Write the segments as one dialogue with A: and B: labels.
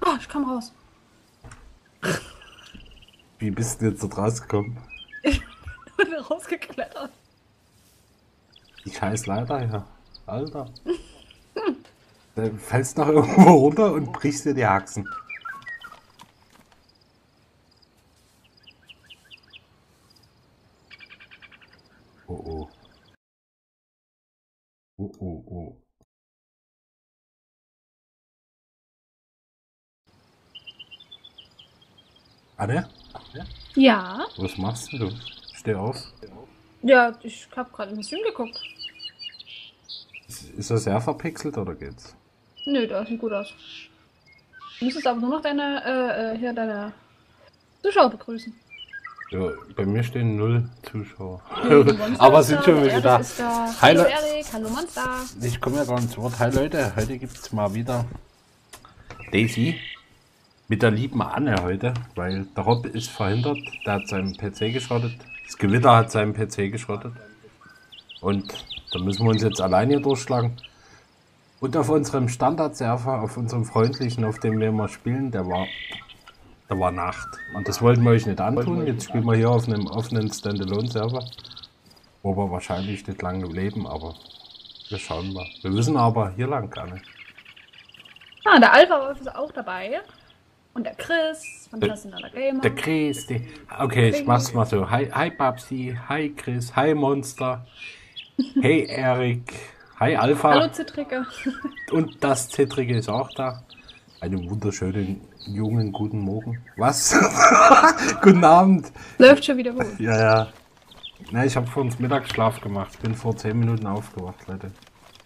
A: Oh, ich komm raus.
B: Wie bist du jetzt da rausgekommen?
A: Ich bin rausgeklettert.
B: Die scheiß Leiter hier. Alter. Da fällst noch irgendwo runter und brichst dir die Haxen. Oh oh. Oh oh oh. Anne,
A: Ja.
B: was machst du? Steh auf.
A: Ja, ich hab gerade ein bisschen geguckt.
B: Ist, er sehr verpixelt oder geht's?
A: Nö, das sieht gut aus. Du müsstest aber nur noch deine, äh, äh, hier deine Zuschauer begrüßen.
B: Ja, bei mir stehen null Zuschauer. Aber sind schon
A: der
B: wieder da. Hi,
A: Hallo
B: Le-
A: Erik, hallo Monster.
B: Ich komme ja gar nicht zu Wort. Hi Leute, heute gibt es mal wieder Daisy mit der lieben Anne heute, weil der Rob ist verhindert. Der hat seinen PC geschrottet. Das Gewitter hat seinen PC geschrottet. Und da müssen wir uns jetzt allein hier durchschlagen. Und auf unserem Standard-Server, auf unserem freundlichen, auf dem wir immer spielen, der war, da war Nacht. Und das wollten wir euch nicht antun. Jetzt spielen wir hier auf einem offenen Standalone-Server, wo wir wahrscheinlich nicht lange leben, aber wir schauen mal. Wir müssen aber hier lang, Anne.
A: Ah, der Alpha Wolf ist auch dabei. Und der Chris von
B: Der-
A: Justin Gamer.
B: Der Chris, die... Okay, ich mach's mal so. Hi, hi Babsi, hi Chris, hi Monster, hey Erik, hi Alpha
A: Hallo Zittrige.
B: und das Zittrige ist auch da. Einen wunderschönen, jungen, guten Morgen. Was? guten Abend.
A: Läuft schon wieder gut.
B: Ja, ja. Na, ich habe vor uns Mittagsschlaf gemacht. Bin vor 10 Minuten aufgewacht, Leute.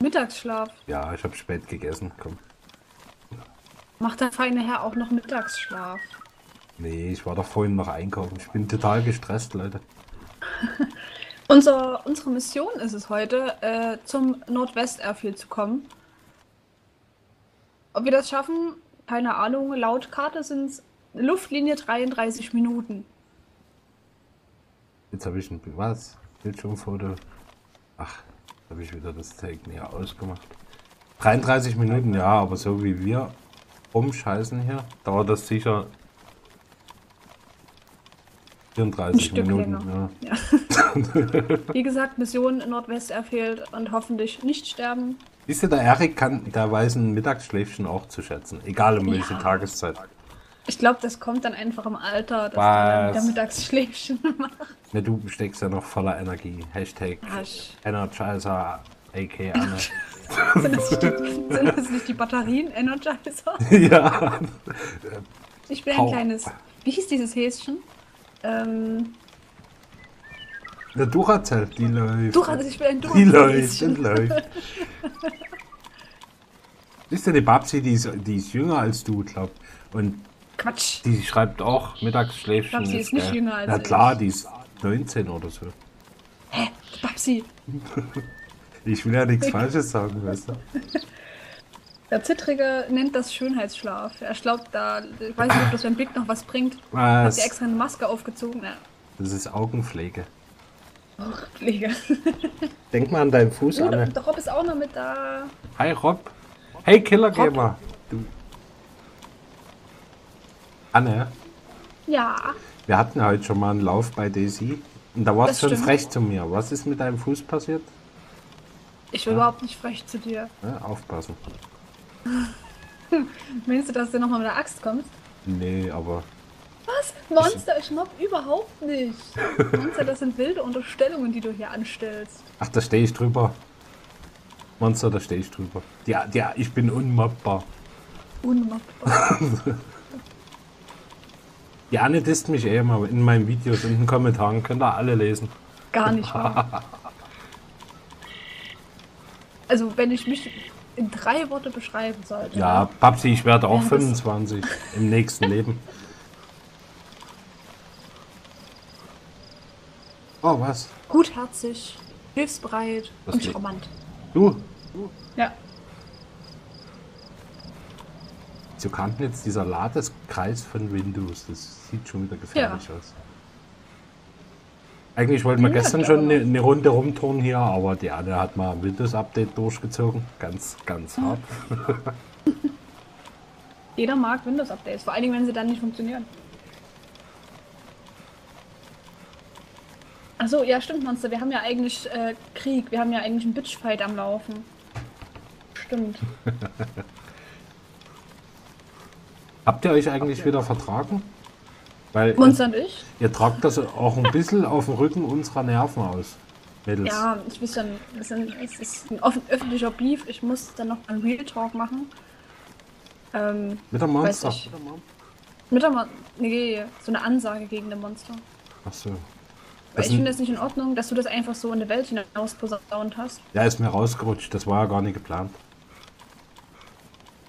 A: Mittagsschlaf.
B: Ja, ich habe spät gegessen. Komm.
A: Macht der feine Herr auch noch Mittagsschlaf?
B: Nee, ich war doch vorhin noch einkaufen. Ich bin total gestresst, Leute.
A: Unser, unsere Mission ist es heute, äh, zum Nordwest-Airfield zu kommen. Ob wir das schaffen, keine Ahnung. Laut Karte sind es Luftlinie 33 Minuten.
B: Jetzt habe ich ein was? Bildschirmfoto. Ach, habe ich wieder das Take näher ausgemacht. 33 Minuten, ja, aber so wie wir rumscheißen hier, dauert das sicher 34
A: Ein Stück
B: Minuten. Ja.
A: Ja. Wie gesagt, Mission Nordwest-Airfield und hoffentlich nicht sterben.
B: Siehst du, der Erik kann, der weiß ein Mittagsschläfchen auch zu schätzen. Egal um welche
A: Ja.
B: Tageszeit.
A: Ich glaube, das kommt dann einfach im Alter, dass
B: Was?
A: wieder Mittagsschläfchen macht.
B: Ne, du steckst ja noch voller Energie. Hashtag
A: Arsch.
B: Energizer, AK Anne.
A: Sind das, nicht die, sind das nicht die Batterien Energizer?
B: ja.
A: Ich bin ein kleines. Wie hieß dieses Häschen? Ähm,
B: Der Duracell, die läuft.
A: du, ich bin ein
B: Die läuft, die
A: Häschen.
B: läuft. Ist ja die Babsi, die ist, die ist jünger als du, glaub. Und
A: Quatsch.
B: die schreibt auch Mittagsschläfchen.
A: Babsi ist nicht
B: geil.
A: jünger als
B: Na
A: ich.
B: klar, die ist 19 oder so.
A: Babsi.
B: Ich will ja nichts Falsches sagen, weißt du?
A: Der Zittrige nennt das Schönheitsschlaf. Er glaubt da, ich weiß nicht, ob das beim Blick noch was bringt. Hat
B: Was?
A: dir extra eine Maske aufgezogen? Na,
B: Das ist Augenpflege.
A: Och, Pflege.
B: Denk mal an deinen Fuß,
A: Oh, der,
B: Anne.
A: der Rob ist auch noch mit da.
B: Hi, Rob. Hey, Killer Gamer. Du. Anne,
A: Ja.
B: wir hatten heute schon mal einen Lauf bei Daisy. Und da warst du schon
A: stimmt.
B: frech zu mir. Was ist mit deinem Fuß passiert?
A: Ich will überhaupt nicht frech zu dir.
B: Ja, aufpassen.
A: Meinst du, dass du nochmal mit der Axt kommst?
B: Nee, aber
A: Was? Monster, ich mobb überhaupt nicht. Monster, das sind wilde Unterstellungen, die du hier anstellst.
B: Ach, da stehe ich drüber. Monster, da stehe ich drüber. Ja, ja, ich bin unmobbbar.
A: Unmobbbar.
B: Die Anne disst mich eh immer in meinen Videos und in den Kommentaren. Könnt ihr alle lesen.
A: Gar nicht wahr. Also, wenn ich mich in drei Worte beschreiben sollte.
B: Ja, Papsi, ich werde auch
A: Ja, das-
B: 25 im nächsten Leben. Oh, was?
A: Gutherzig, hilfsbereit
B: Was
A: und charmant.
B: Du,
A: Ja.
B: so kam denn jetzt dieser Ladeskreis von Windows. Das sieht schon wieder gefährlich aus. Eigentlich wollten wir
A: Ja,
B: gestern schon eine, eine Runde rumtouren hier, aber die Anne hat mal ein Windows-Update durchgezogen. Ganz, ganz hart.
A: Jeder mag Windows-Updates, vor allen Dingen, wenn sie dann nicht funktionieren. Achso, ja, stimmt, Monster. Wir haben ja eigentlich äh, Krieg. Wir haben ja eigentlich einen Bitchfight am Laufen. Stimmt.
B: Habt ihr euch eigentlich wieder vertragen? Weil
A: Monster und ich?
B: ihr, tragt das auch ein bisschen auf dem Rücken unserer Nerven aus. Mädels.
A: Ja, ich weiß schon, das es ist ein öffentlicher Beef. Ich muss dann noch einen Real Talk machen. Ähm,
B: Mit der Monster.
A: Ich. mit der Mon Nee, so eine Ansage gegen den Monster.
B: Achso.
A: Weil
B: Das
A: ich finde es nicht in Ordnung, dass du das einfach so in die Welt hinaus posaunt hast.
B: Ja, ist mir rausgerutscht. Das war ja gar nicht geplant.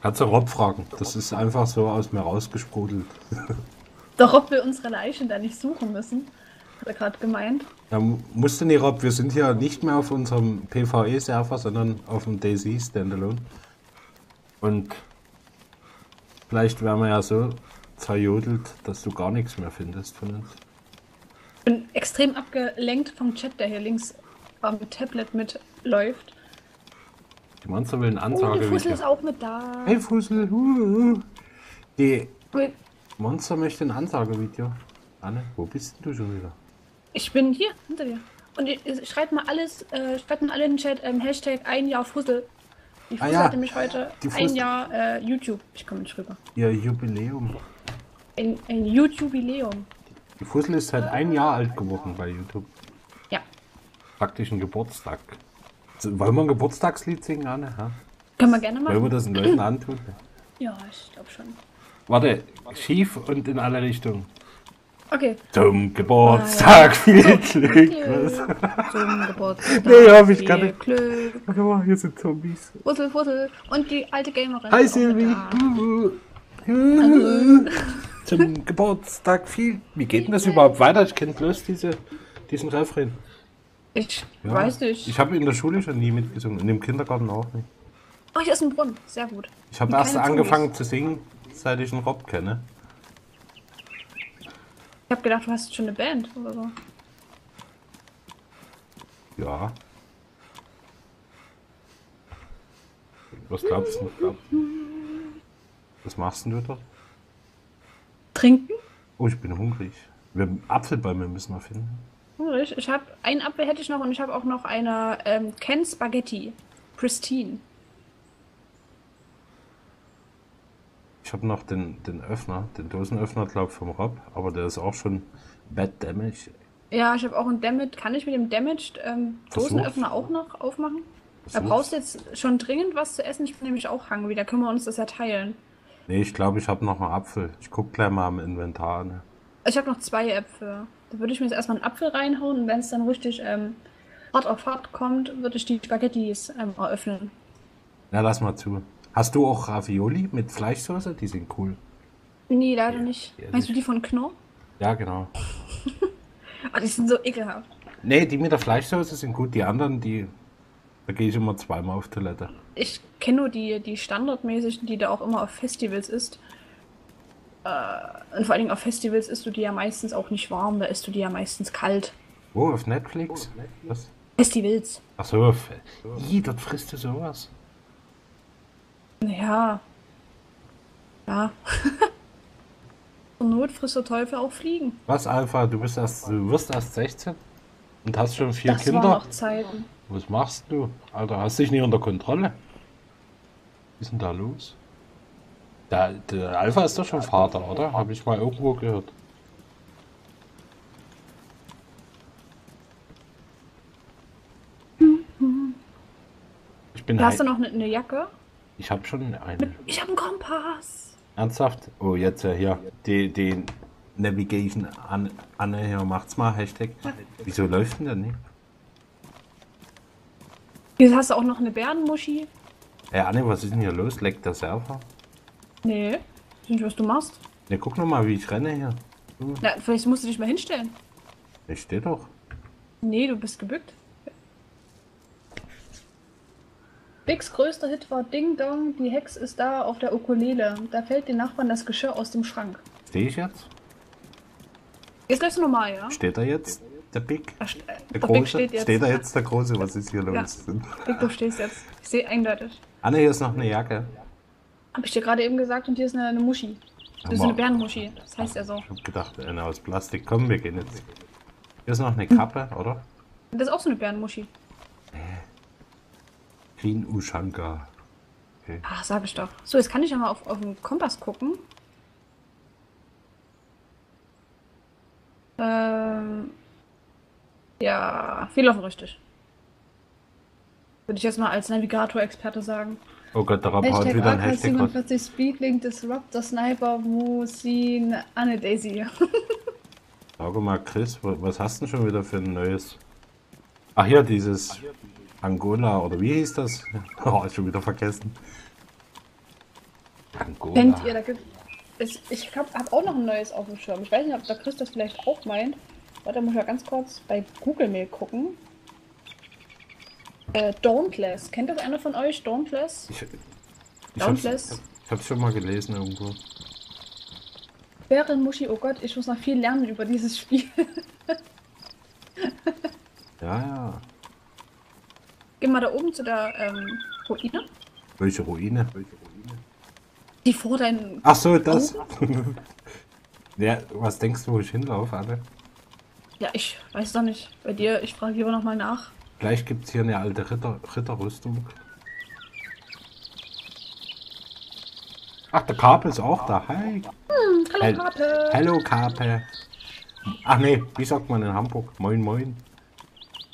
B: Kannst du Rob fragen. Das ist einfach so aus mir rausgesprudelt.
A: Doch, ob wir unsere Leichen da nicht suchen müssen, hat er gerade gemeint.
B: Mu- musste nicht, Rob. Wir sind hier nicht mehr auf unserem PvE-Server, sondern auf dem Daisy Standalone. Und vielleicht wären wir ja so zerjodelt, dass du gar nichts mehr findest von uns.
A: Ich bin extrem abgelenkt vom Chat, der hier links am Tablet mitläuft.
B: Die Monster will ein
A: Oh, die Fussel ist auch mit da.
B: Hey Fussel. Uh, uh. Die Monster möchte ein Ansagevideo. Anne, wo bist du schon wieder?
A: Ich bin hier, hinter dir. Und ihr- ihr schreibt mal alles, äh, schreibt mal alle in den Chat, ähm, Hashtag ein Jahr Fussel. Die
B: Ah
A: Fussel
B: ja,
A: hat nämlich heute ein. Jahr äh, YouTube. Ich komme nicht rüber.
B: Ihr Jubiläum.
A: Ein, ein YouTube-Jubiläum.
B: Die Fussel ist halt ein Jahr alt geworden bei YouTube.
A: Ja.
B: Praktisch ein Geburtstag. Wollen wir ein Geburtstagslied singen, Anne? Ha?
A: Können wir gerne
B: Wollen wir
A: machen.
B: das den Leuten antun?
A: Ja, ich glaube schon.
B: Warte, schief und in alle Richtungen.
A: Okay.
B: Zum Geburtstag viel Glück.
A: Zum Geburtstag.
B: Nee, hab ich gar nicht.
A: Glück.
B: Warte mal, hier sind Zombies.
A: Fussel, Fussel. Und die alte Gamerin.
B: Hi Silvi. Zum Geburtstag viel. Wie geht denn das überhaupt weiter? Ich kenne bloß diese, diesen Refrain.
A: Ich
B: Ja.
A: weiß nicht.
B: Ich habe in der Schule schon nie mitgesungen. In dem Kindergarten auch nicht.
A: Oh, hier ist ein Brunnen. Sehr gut.
B: Ich habe erst angefangen zu singen, seit ich einen Rob kenne.
A: Ich habe gedacht, du hast schon eine Band oder so.
B: Ja. Was glaubst du? Was machst du dort?
A: Trinken?
B: Oh, ich bin hungrig. Wir Apfelbäume müssen wir finden.
A: Hungrig. Ich habe einen Apfel hätte ich noch und ich habe auch noch eine ähm, Ken Spaghetti. Pristine.
B: Ich habe noch den, den Öffner, den Dosenöffner, glaube ich, vom Rob, aber der ist auch schon bad damage.
A: Ja, ich habe auch einen Damaged. Kann ich mit dem Damaged ähm. Dosenöffner auch noch aufmachen? Da brauchst du jetzt schon dringend was zu essen. Ich bin nämlich auch hungry. Da können wir uns das ja teilen.
B: Nee, ich glaube, ich habe noch einen Apfel. Ich guck gleich mal am Inventar an.
A: Ich habe noch zwei Äpfel. Da würde ich mir jetzt erstmal einen Apfel reinhauen und wenn es dann richtig ähm, hart auf hart kommt, würde ich die Spaghettis ähm, eröffnen.
B: Na, lass mal zu. Hast du auch Ravioli mit Fleischsoße? Die sind cool.
A: Nee, leider nicht.
B: ja,
A: Meinst du die von Knorr?
B: Ja, genau.
A: Oh, die sind so ekelhaft.
B: Nee, die mit der Fleischsoße sind gut. Die anderen, die. Da gehe ich immer zweimal auf Toilette.
A: Ich kenne nur die, die standardmäßigen, die du auch immer auf Festivals isst. Äh, und vor allen Dingen auf Festivals isst du die ja meistens auch nicht warm, da isst du die ja meistens kalt.
B: Wo, auf Netflix? Was?
A: Festivals.
B: Achso, dort frisst du sowas.
A: Ja. Ja. Zur Not frisst der Teufel auch Fliegen.
B: Was, Alpha? Du bist erst, du wirst erst 16 und hast schon vier
A: Das waren
B: Kinder.
A: noch Zeiten.
B: Was machst du? Alter, hast dich nicht unter Kontrolle? Was ist denn da los? Der, der Alpha ist doch schon Vater, oder? Habe ich mal irgendwo gehört. Ich bin
A: Hast du noch eine, eine Jacke?
B: Ich habe schon eine.
A: Ich habe einen Kompass.
B: Ernsthaft? Oh, jetzt ja hier. Die, die Navigation an, Anne hier macht's mal. Hashtag. Wieso läuft denn der nicht?
A: Jetzt hast du auch noch eine Bärenmuschi.
B: Ey, Anne, was ist denn hier los? Leckt der Server?
A: Nee. Ich weiß nicht, was du machst.
B: Ja, guck noch mal, wie ich renne hier.
A: Na, vielleicht musst du dich mal hinstellen.
B: Ich stehe doch.
A: Nee, du bist gebückt. Bigs größter Hit war Ding Dong, die Hex ist da auf der Ukulele. Da fällt den Nachbarn das Geschirr aus dem Schrank.
B: Stehe ich jetzt?
A: Ist gleich so normal, ja?
B: Steht er jetzt? Der Big.
A: Da st- äh,
B: Der
A: der
B: Große.
A: Big
B: Steht,
A: steht jetzt.
B: da jetzt der Große? Was ist hier
A: Ja.
B: los?
A: Big, du stehst jetzt. Ich sehe eindeutig.
B: Anne, hier ist noch eine Jacke.
A: Habe ich dir gerade eben gesagt und hier ist eine, eine Muschi. Das ist
B: Hammer.
A: eine Bärenmuschi. Das heißt ja so.
B: Ich hab gedacht, eine aus Plastik. Komm, wir gehen jetzt. Hier ist noch eine Kappe, oder?
A: Das ist auch so eine Bärenmuschi.
B: Queen Ushanka.
A: Ah, sag ich doch. So, jetzt kann ich ja mal auf, auf den Kompass gucken. Ähm, ja, wir laufen richtig. Würde ich jetzt mal als Navigator-Experte sagen.
B: Oh Gott, darauf haut wieder ein Hashtag raus.
A: AK47 Speedlink Disruptor Sniper Musin Anne Daisy.
B: Sag mal, Chris, wa- was hast du denn schon wieder für ein neues? Ach ja, dieses Angola, oder wie hieß das? Oh, schon wieder vergessen. Angola.
A: Kennt ihr, da gibt es, ich habe hab auch noch ein neues auf dem Schirm. Ich weiß nicht, ob der Chris das vielleicht auch meint. Warte, muss ich mal ganz kurz bei Google Mail gucken. Äh, Dauntless. Kennt das einer von euch? Dauntless?
B: Ich, ich, hab's,
A: Dauntless?
B: ich hab's schon mal gelesen irgendwo.
A: Bärenmuschi, oh Gott, ich muss noch viel lernen über dieses Spiel.
B: Ja, ja.
A: Geh mal da oben zu der ähm, Ruine.
B: Welche Ruine? Welche Ruine?
A: Die vor deinen.
B: Ach so, das. ja, was denkst du, wo ich hinlaufe, Anne?
A: Ja, ich weiß doch nicht. Bei dir, ich frage lieber nochmal nach.
B: Gleich gibt's hier eine alte Ritter, Ritterrüstung. Ach, der Karpe ist auch da. Hi.
A: Hallo,
B: Hel-
A: Karte.
B: Hallo, Karpe. Ach nee, wie sagt man in Hamburg? Moin, moin.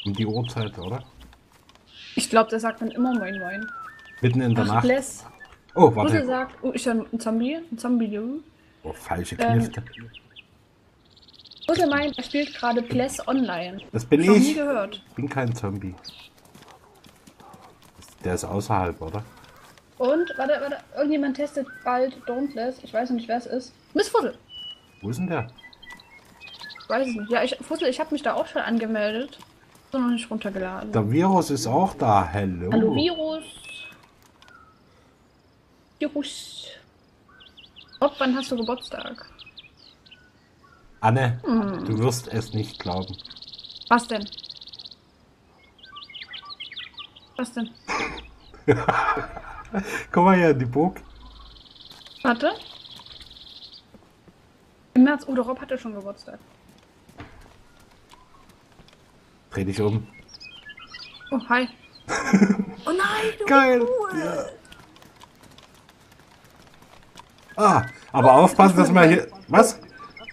B: Um die Uhrzeit, oder?
A: Ich glaube, der sagt dann immer Moin Moin.
B: Mitten in der
A: Ach,
B: Nacht.
A: Bless.
B: Oh, warte.
A: sagt, oh, ist ja ein Zombie, ein Zombie.
B: Oh, falsche
A: Ähm,
B: Knifte.
A: Ursel meint, er spielt gerade Bless Online.
B: Das bin
A: nie
B: ich.
A: gehört.
B: Ich bin kein Zombie. Der ist außerhalb, oder?
A: Und, warte, warte, irgendjemand testet bald Dauntless. Ich weiß noch nicht, wer es ist. Miss Fussel.
B: Wo ist denn der?
A: Ich weiß es nicht. Ja, ich, Fussel, ich habe mich da auch schon angemeldet. Noch nicht runtergeladen.
B: Der Virus ist auch da. Hallo.
A: Hallo Virus. Virus. Ob, wann hast du Geburtstag?
B: Anne,
A: Hm.
B: du wirst es nicht glauben.
A: Was denn? Was denn?
B: Guck mal hier, die Burg.
A: Warte. Im März. Oh, der Rob hatte schon Geburtstag.
B: Dreh dich um.
A: Oh, hi. oh nein, du
B: Geil. Ja. Ah, aber aufpassen, dass man hier. Was?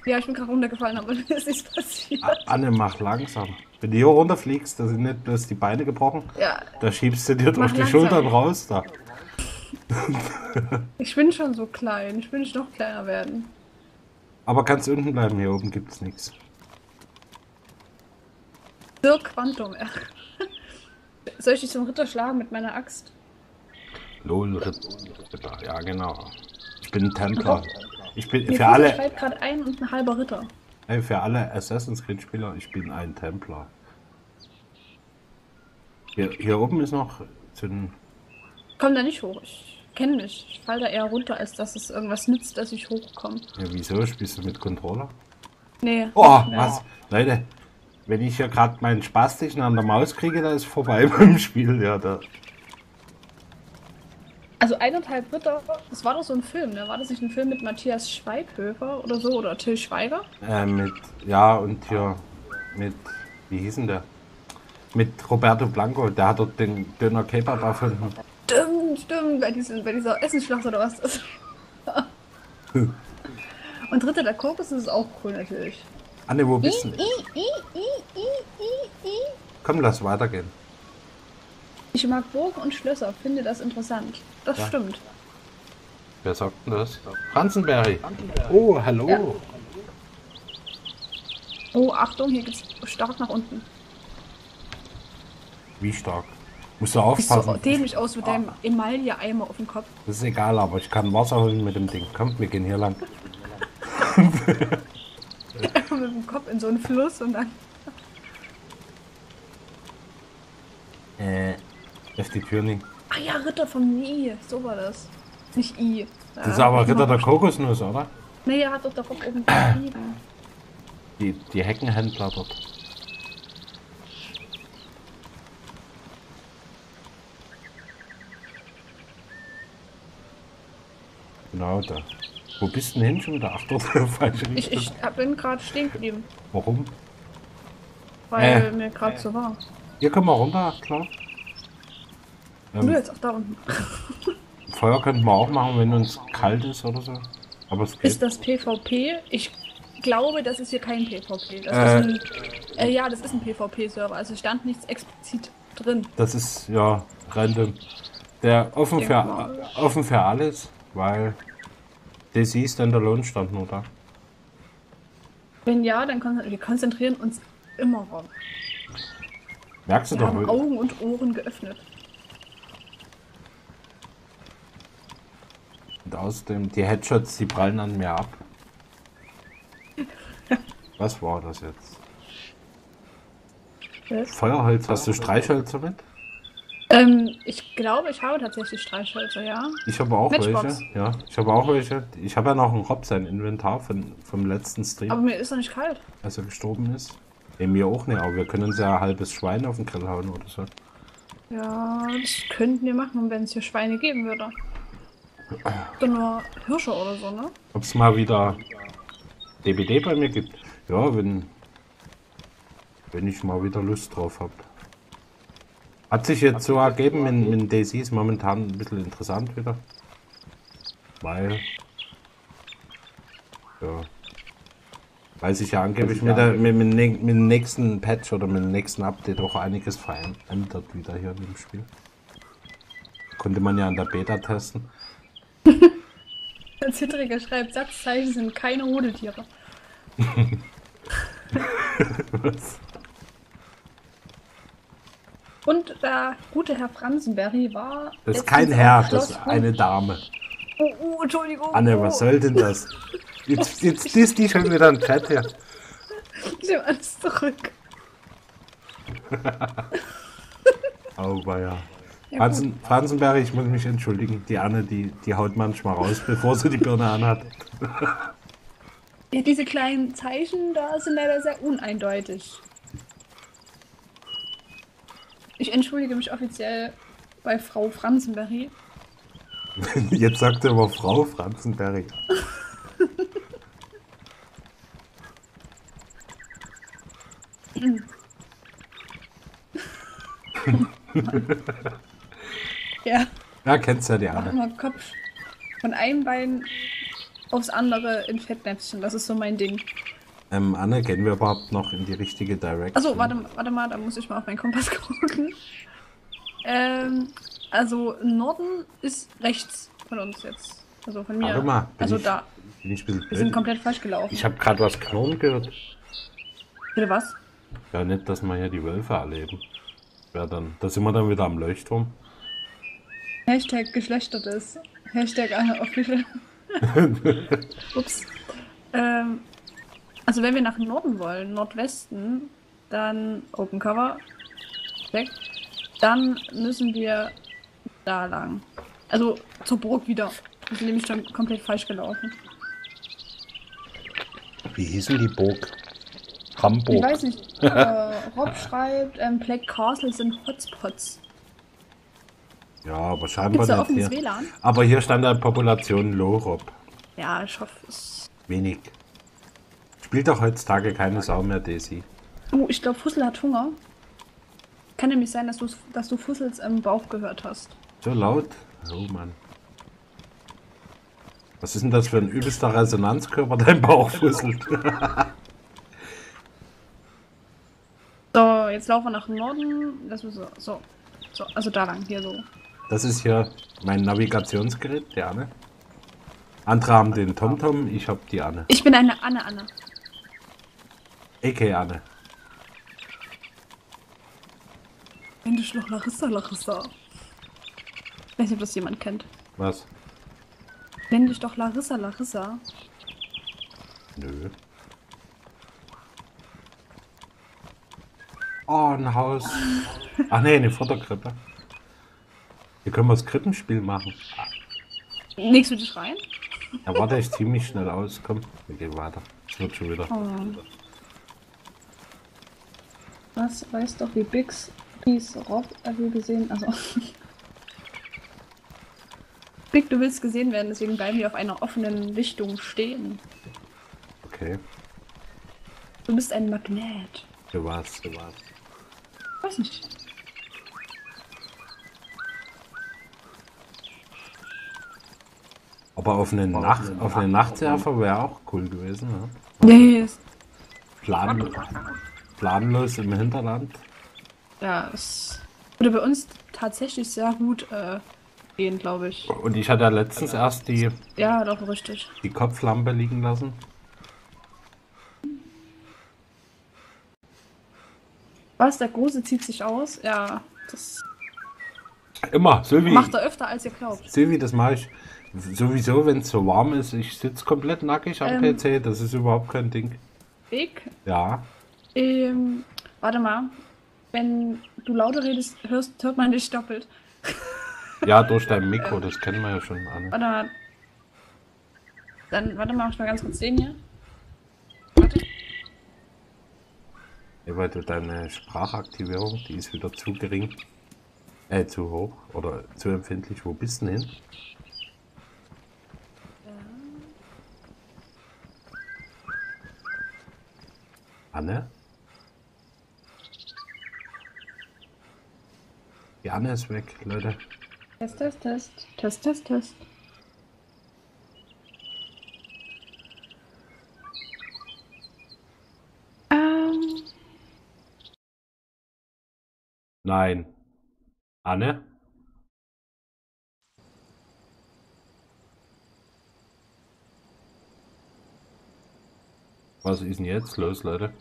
A: Ja, ich bin gerade runtergefallen, aber mir ist nichts passiert.
B: A- Anne, mach langsam. Wenn du hier runterfliegst, da sind nicht bloß die Beine gebrochen.
A: Ja,
B: Da schiebst du dir durch die
A: langsam.
B: Schultern raus. Da.
A: ich bin schon so klein. Ich will nicht noch kleiner werden.
B: Aber kannst unten bleiben, hier oben gibt's nichts.
A: Dirk Quantum. Soll ich dich zum Ritter schlagen mit meiner Axt?
B: Lol, Ritter. Ja, genau. Ich bin ein Templer. Ich bin
A: Mir
B: für alle,
A: schreibt gerade ein und ein halber Ritter.
B: ey, für alle Assassin's Creed Spieler, ich bin ein Templer. Hier, hier oben ist noch so ein
A: Komm da nicht hoch. Ich kenne mich. Ich fall da eher runter, als dass es irgendwas nützt, dass ich hochkomme.
B: Ja, wieso? Spielst du mit Controller?
A: Nee.
B: Oh, was? Leute, wenn ich hier gerade meinen Spastischen an der Maus kriege, dann ist vorbei beim Spiel. Ja, da.
A: Also eineinhalb Ritter, das war doch so ein Film, ne? War das nicht ein Film mit Matthias Schweighöfer oder so? Oder Till Schweiger?
B: Äh, mit, ja, und hier mit, wie hieß denn der? Mit Roberto Blanco, der hat dort den Döner Kebab erfunden.
A: Stimmt, stimmt, bei, diesen, bei dieser Essensschlacht oder was das Und Ritter der Kokos ist auch cool natürlich.
B: Anne, wo bist du? Komm, lass weitergehen.
A: Ich mag Burgen und Schlösser, finde das interessant. Das
B: Ja.
A: stimmt.
B: Wer sagt denn das? Franzenberry. Oh, hallo.
A: Ja. Oh, Achtung, hier geht's stark nach unten.
B: Wie stark? Musst du
A: Siehst so
B: aufpassen.
A: dämlich aus mit deinem Emaille-Eimer auf dem Kopf.
B: Das ist egal, aber ich kann Wasser holen mit dem Ding. Komm, wir gehen hier lang.
A: dem Kopf in so einen Fluss und dann.
B: Äh, das ist die Tür nicht.
A: Ah ja, Ritter von I, so war das. Nicht I.
B: Da das ist aber äh, Ritter der. Kokosnuss, oder?
A: Naja, hat doch der oben.
B: Die, die Heckenhändler dort. Genau da. Wo bist du denn hin schon wieder? Ach, dort falsche
A: Ich,
B: Richtung.
A: ich bin gerade stehen geblieben,
B: Warum?
A: weil
B: Äh.
A: mir gerade so war.
B: Hier können wir runter, klar.
A: Du
B: Ähm,
A: jetzt auch da unten.
B: Feuer könnten wir auch machen, wenn uns kalt ist oder so. Aber es geht.
A: Ist das PvP? Ich glaube, das ist hier kein PvP. Das
B: Äh.
A: ist ein, äh, ja, das ist ein PvP-Server. Also stand nichts explizit drin.
B: Das ist ja random. Der offen für, offen für alles, weil DC Standalone stand nur da.
A: Wenn ja, dann kon wir konzentrieren uns immer drauf.
B: Merkst du
A: Wir
B: doch,
A: haben Augen und Ohren geöffnet.
B: und außerdem die Headshots, die prallen an mir ab. Was war das jetzt?
A: Was?
B: Feuerholz, hast du Streichhölzer mit?
A: Ähm, ich glaube, ich habe tatsächlich Streichhölzer, ja.
B: Ich habe auch
A: Matchbox.
B: welche. Ja, ich habe auch welche. Ich habe ja noch ein Rob sein Inventar von, vom letzten Stream,
A: Aber mir ist doch nicht kalt.
B: als er gestorben ist. Nee, mir auch nicht, aber wir können uns ja ein halbes Schwein auf den Grill hauen oder so.
A: Ja, das könnten wir machen, wenn es hier Schweine geben würde. Oder nur Hirsche oder so, ne?
B: Ob es mal wieder DBD bei mir gibt? Ja, wenn, wenn ich mal wieder Lust drauf habe. Hat sich jetzt so ergeben, mit, mit Daisy ist momentan ein bisschen interessant wieder. Weil. Ja. Weil sich ja angeblich mit, der, mit, mit, dem- mit dem nächsten Patch oder mit dem nächsten Update auch einiges verändert wieder hier in dem Spiel. Konnte man ja an der Beta testen.
A: Der Zittriger schreibt, Satzzeichen sind keine Rudeltiere. Und der gute Herr Franzenberry war.
B: Das ist kein Herr, das ist eine Dame.
A: Oh, oh, Entschuldigung.
B: Anne, was soll denn das? Jetzt, jetzt disst die schon wieder im Chat hier.
A: Ich nehme alles zurück.
B: Oh, ja. Franzen, Franzenberg, ich muss mich entschuldigen. Die Anne, die, die haut manchmal raus, bevor sie die Birne anhat.
A: Ja, diese kleinen Zeichen da sind leider sehr uneindeutig. Ich entschuldige mich offiziell bei Frau Franzenberry.
B: Jetzt sagt er aber Frau Franzenberg.
A: Ja,
B: Ja, kennst ja die
A: mal Kopf von einem Bein aufs andere in Fettnäpfchen. Das ist so mein Ding.
B: Ähm, Anne, gehen wir überhaupt noch in die richtige Direction?
A: Achso, warte, warte mal, da muss ich mal auf meinen Kompass gucken. Ähm, also Norden ist rechts von uns jetzt. Also von mir.
B: Warte mal,
A: also
B: ich,
A: da.
B: Bin ich ein bisschen
A: Wir sind komplett falsch gelaufen.
B: Ich habe gerade was knurren gehört.
A: Bitte was?
B: Ja, nicht, dass wir hier die Wölfe erleben. Ja, dann, da sind wir dann wieder am Leuchtturm.
A: Hashtag geschlechtertes. Hashtag official. Ups. Ähm, also wenn wir nach Norden wollen, Nordwesten, dann Open Cover. Weg. Dann müssen wir da lang. Also zur Burg wieder. Wir sind nämlich schon komplett falsch gelaufen.
B: Wie hieß denn die Burg?
A: Ich
B: Hamburg.
A: weiß nicht. Äh, Rob schreibt, ähm, Black Castle sind Hotspots.
B: Ja, aber
A: Gibt's
B: scheinbar
A: da
B: nicht hier.
A: WLAN?
B: Aber hier stand da Population Low, Rob.
A: Ja, ich hoffe es.
B: Wenig. Spielt doch heutzutage keine Sau mehr, Daisy.
A: Oh, ich glaube, Fussel hat Hunger. Kann nämlich sein, dass, dass du Fussels im Bauch gehört hast.
B: So laut? Oh Mann. Was ist denn das für ein übelster Resonanzkörper, dein Bauch fusselt?
A: So, jetzt laufen wir nach Norden. Das ist so, so, so, also da lang, hier so.
B: Das ist hier mein Navigationsgerät, der Anne. Andere haben den TomTom, ich hab die Anne.
A: Ich bin eine Anne,
B: AK Anne.
A: Nenn dich doch Larissa, Larissa. Ich weiß nicht, ob das jemand kennt.
B: Was?
A: Nenn dich doch Larissa, Larissa.
B: Nö. Oh, ein Haus. Ach nee, eine Futterkrippe. Hier können wir das Krippenspiel machen.
A: Legst du dich rein?
B: Ja, warte, ich zieh mich schnell aus. Komm, wir gehen weiter. Es wird schon wieder.
A: Oh. Was weiß doch, wie Bix Peace Rob wir gesehen. Also. Pick, du willst gesehen werden, deswegen bleiben wir auf einer offenen Lichtung stehen.
B: Okay.
A: Du bist ein Magnet.
B: Du warst, du warst.
A: Weiß nicht.
B: Aber auf eine, Nacht, auf eine Nachtsurfer wäre auch cool gewesen. Ne?
A: Nee, ist-
B: Plan, planlos im Hinterland.
A: ja, es würde bei uns tatsächlich sehr gut äh, gehen, glaube ich.
B: Und ich hatte ja letztens erst die,
A: Ja, doch, richtig.
B: die Kopflampe liegen lassen.
A: Was, der Große zieht sich aus? Ja, das
B: Immer, Silvi.
A: macht er öfter, als ihr glaubt.
B: Silvi, das mache ich sowieso, wenn es so warm ist. Ich sitze komplett nackig am
A: Ähm.
B: PC. Das ist überhaupt kein Ding.
A: Big,
B: Ja.
A: Ähm, warte mal. Wenn du lauter redest, hörst, hört man dich doppelt.
B: Ja, durch dein Mikro, das kennen wir ja schon an.
A: Warte mal. Dann, warte mal, ich mal ganz kurz den hier. Warte.
B: Ja, weil du deine Sprachaktivierung, die ist wieder zu gering. Äh, zu hoch oder zu empfindlich. Wo bist du denn hin? Anne? Die Anne ist weg, Leute.
A: Test, Test, Test. Test, Test, Test. Ähm,
B: Nein. Anne? Was ist denn jetzt los, Leute?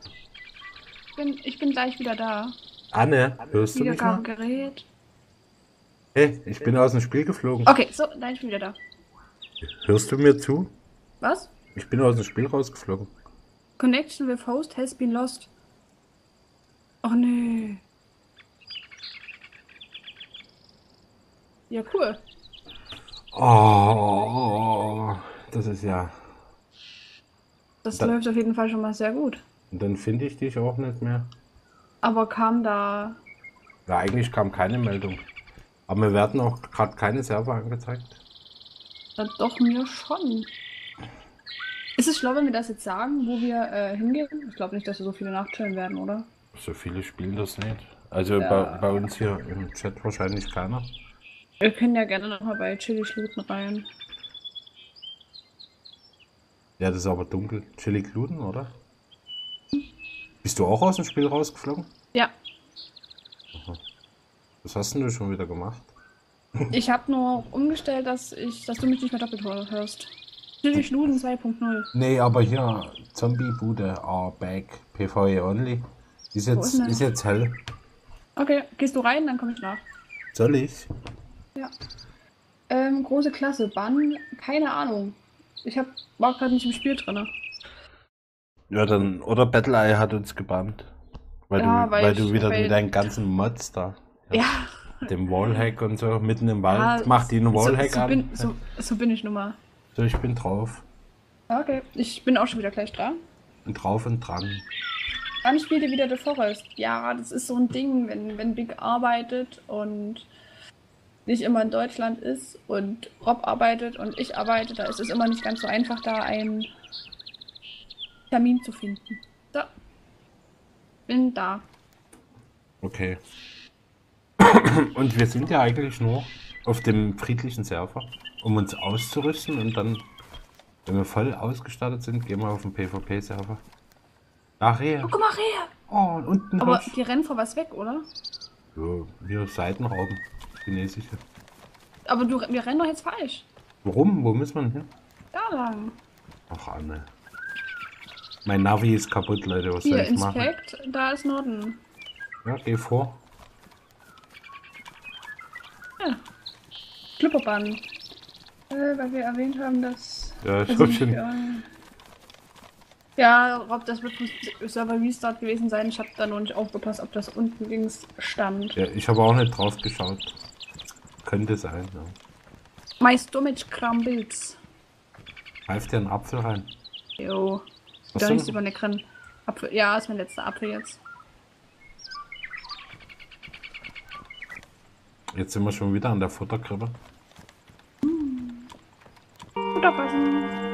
A: ich bin, ich bin gleich wieder da.
B: Anne, hörst du mich?
A: Wiedergabegerät.
B: Hey, ich bin aus dem Spiel geflogen.
A: Okay, so, dann ich bin wieder da.
B: Hörst du mir zu?
A: Was?
B: Ich bin aus dem Spiel rausgeflogen.
A: Connection with host has been lost. Oh nee. Ja, cool.
B: Oh, das ist ja.
A: Das
B: Da-
A: läuft auf jeden Fall schon mal sehr gut.
B: Und dann finde ich dich auch nicht mehr.
A: Aber kam da.
B: Ja, eigentlich kam keine Meldung. Aber mir werden auch gerade keine Server angezeigt.
A: Dann doch mir schon. Ist es schlau, wenn wir das jetzt sagen, wo wir äh, hingehen? Ich glaube nicht, dass wir so viele nachstellen werden, oder?
B: So viele spielen das nicht. Also
A: Ja.
B: bei, bei uns hier im Chat wahrscheinlich keiner.
A: Wir können ja gerne nochmal bei Chili Schluten rein.
B: Ja, das ist aber dunkel. Chili Gluten, oder? Bist du auch aus dem Spiel rausgeflogen?
A: Ja,
B: Was hast denn du schon wieder gemacht?
A: ich habe nur umgestellt, dass ich, dass du mich nicht mehr doppelt hör- hörst. Chili Schluten 2.0.
B: Nee, aber hier Zombie-Bude are back. PvE only. Ist jetzt,
A: ist
B: ist jetzt hell.
A: Okay, gehst du rein, dann komme ich nach.
B: Soll ich?
A: Ja. Ähm, große Klasse, Bann, keine Ahnung. Ich hab, war gerade nicht im Spiel drin.
B: Ja, dann. Oder Battle-Eye hat uns gebannt. Weil,
A: Ja,
B: du,
A: weil
B: weil,
A: ich-
B: du wieder
A: weil-
B: mit deinen ganzen Mods da.
A: Ja.
B: Dem Wallhack und so, mitten im Wald.
A: ja,
B: Mach die einen Wallhack
A: so, so
B: an.
A: Bin, so, so bin ich nun mal.
B: So, ich bin drauf.
A: Okay, ich bin auch schon wieder gleich dran.
B: Und drauf und dran.
A: Wann spielt ihr wieder The Forest? Ja, das ist so ein Ding, wenn, wenn Big arbeitet und nicht immer in Deutschland ist und Rob arbeitet und ich arbeite, da ist es immer nicht ganz so einfach, da einen Termin zu finden. So. Bin da.
B: Okay. Und wir sind ja eigentlich nur auf dem friedlichen Server, um uns auszurüsten und dann, wenn wir voll ausgestattet sind, gehen wir auf den PvP-Server. Ach, Rehe.
A: Oh, guck mal her!
B: Oh, und unten
A: Aber die rennen vor was weg, oder?
B: Jo, wir Seitenrauben. Chinesische.
A: Aber du, wir rennen doch jetzt falsch.
B: Warum? Wo muss man hin?
A: Da lang.
B: Ach, Anne. Mein Navi ist kaputt, Leute. Was soll
A: Hier,
B: ich machen?
A: Inspect, da ist Norden.
B: Ja, geh vor.
A: Ja. Clipperbahn. Äh, weil wir erwähnt haben, dass.
B: Ja, ich hab
A: ich,
B: schon.
A: Ja, Rob, das wird vom Server Restart gewesen sein. Ich habe da noch nicht aufgepasst, ob das unten links stand.
B: Ja, ich habe auch nicht drauf geschaut. Könnte sein, ja.
A: My stomach crumbles.
B: Pfeift dir einen Apfel rein.
A: Jo.
B: Was
A: Da
B: denn?
A: nicht über eine. Apfel. Ja, ist mein letzter Apfel jetzt.
B: Jetzt sind wir schon wieder an der Futterkrippe.
A: Tá próxima.